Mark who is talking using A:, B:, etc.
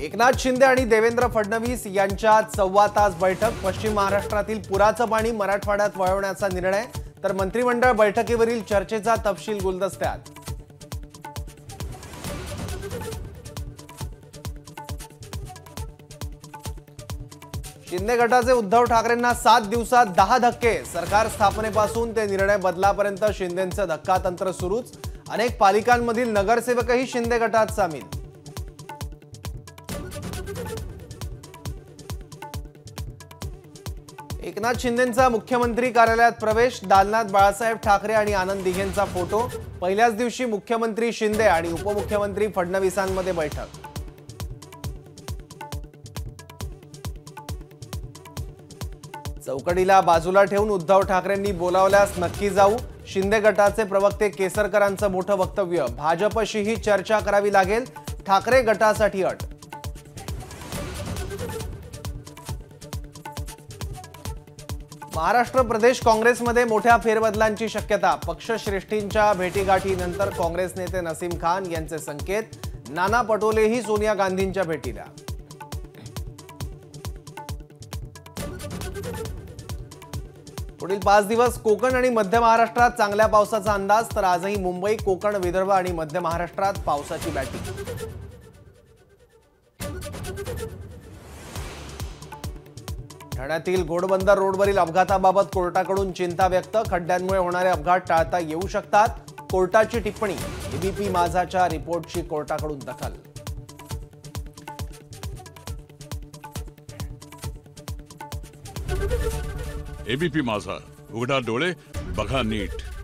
A: एकनाथ शिंदे आणि देवेंद्र फडणवीस यांच्यात सव्वा तास बैठक पश्चिम महाराष्ट्रातील पुराचं पाणी मराठवाड्यात वळवण्याचा निर्णय तर मंत्रिमंडळ बैठकीवरील चर्चेचा तपशील गुलदस्त्यात. शिंदे गटाचे उद्धव ठाकरेंना सात दिवसात दहा धक्के. सरकार स्थापनेपासून ते निर्णय बदलापर्यंत शिंदेचं धक्कातंत्र सुरूच. अनेक पालिकांमधील नगरसेवकही शिंदे गटात सामील. एकनाथ शिंदेंचा मुख्यमंत्री कार्यालयात प्रवेश दालनाथ बाळासाहेब ठाकरे आणि आनंद दिघेंचा फोटो. पहिल्याच दिवशी मुख्यमंत्री शिंदे आणि उपमुख्यमंत्री फडणवीसांमध्ये बैठक. चौकडीला बाजूला ठेवून उद्धव ठाकरेंनी बोलावल्यास नक्की जाऊ. शिंदे गटाचे प्रवक्ते केसरकरांचं मोठं वक्तव्य. भाजपशीही चर्चा करावी लागेल. ठाकरे गटासाठी अट. महाराष्ट्र प्रदेश काँग्रेसमध्ये मोठ्या फेरबदलांची शक्यता. पक्षश्रेष्ठींच्या भेटीगाठीनंतर काँग्रेस नेते नसीम खान यांचे संकेत. नाना पटोलेही सोनिया गांधींच्या भेटीला. पुढील पाच दिवस कोकण आणि मध्य महाराष्ट्रात चांगल्या पावसाचा अंदाज तर आजही मुंबई कोकण विदर्भ आणि मध्य महाराष्ट्रात पावसाची बॅटिंग. ठाण्यातील घोडबंदर रोडवरील अपघाताबाबत कोर्टाकडून चिंता व्यक्त. खड्ड्यांमुळे होणारे अपघात टाळता येऊ शकतात. कोर्टाची टिप्पणी एबीपी माझाच्या रिपोर्टची कोर्टाकडून दखल.
B: एबीपी माझा. उघडा डोळे बघा नीट.